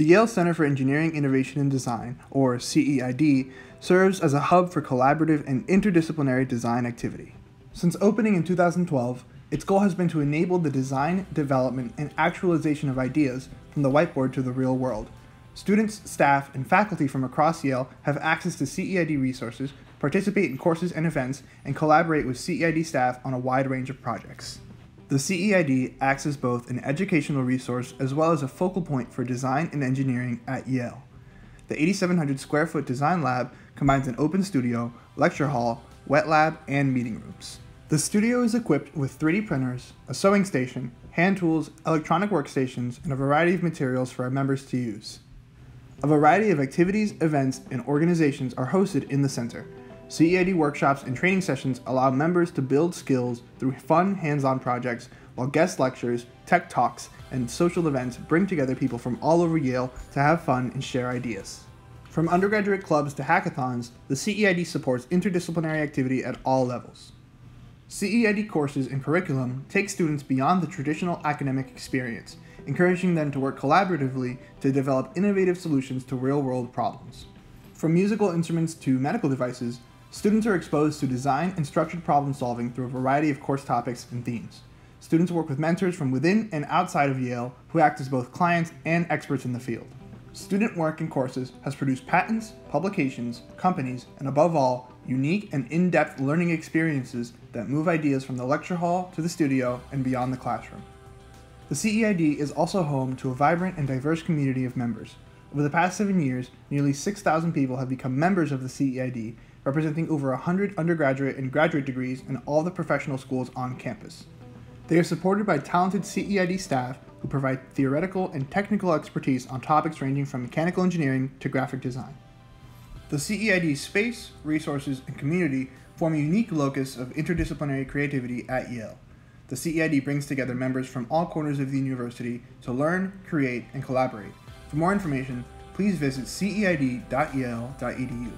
The Yale Center for Engineering Innovation and Design, or CEID, serves as a hub for collaborative and interdisciplinary design activity. Since opening in 2012, its goal has been to enable the design, development, and actualization of ideas from the whiteboard to the real world. Students, staff, and faculty from across Yale have access to CEID resources, participate in courses and events, and collaborate with CEID staff on a wide range of projects. The CEID acts as both an educational resource as well as a focal point for design and engineering at Yale. The 8,700 square foot design lab combines an open studio, lecture hall, wet lab, and meeting rooms. The studio is equipped with 3D printers, a sewing station, hand tools, electronic workstations, and a variety of materials for our members to use. A variety of activities, events, and organizations are hosted in the center. CEID workshops and training sessions allow members to build skills through fun, hands on projects, while guest lectures, tech talks, and social events bring together people from all over Yale to have fun and share ideas. From undergraduate clubs to hackathons, the CEID supports interdisciplinary activity at all levels. CEID courses and curriculum take students beyond the traditional academic experience, encouraging them to work collaboratively to develop innovative solutions to real world problems. From musical instruments to medical devices, students are exposed to design and structured problem solving through a variety of course topics and themes. Students work with mentors from within and outside of Yale who act as both clients and experts in the field. Student work and courses has produced patents, publications, companies, and above all, unique and in depth learning experiences that move ideas from the lecture hall to the studio and beyond the classroom. The CEID is also home to a vibrant and diverse community of members. Over the past seven years, nearly 6,000 people have become members of the CEID, representing over 100 undergraduate and graduate degrees in all the professional schools on campus. They are supported by talented CEID staff who provide theoretical and technical expertise on topics ranging from mechanical engineering to graphic design. The CEID's space, resources, and community form a unique locus of interdisciplinary creativity at Yale. The CEID brings together members from all corners of the university to learn, create, and collaborate. For more information, please visit ceid.yale.edu.